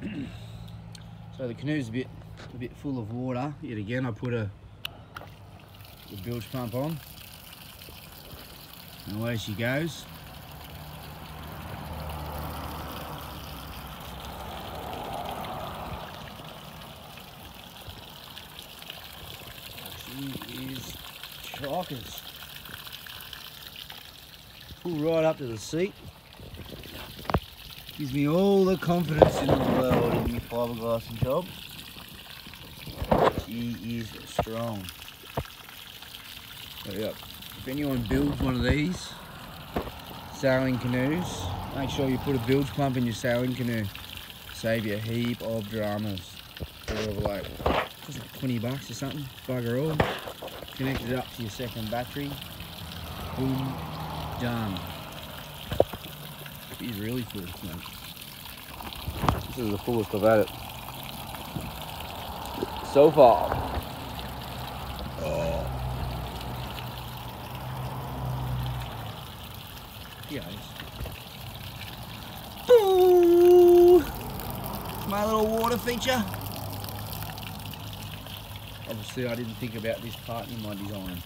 so the canoe's a bit a bit full of water. Yet again, I put a the bilge pump on, and away she goes. She is chockers. Pull right up to the seat. Gives me all the confidence in the world in my fiberglass job. She is strong. So yeah, if anyone builds one of these sailing canoes, make sure you put a bilge pump in your sailing canoe. Save you a heap of dramas. Like, like 20 bucks or something, bugger all. Connect it up to your second battery. Boom, done. He's really full. Man. This is the fullest I've had it. So far. Oh. Yeah. Ooh, my little water feature. Obviously I didn't think about this part in my design.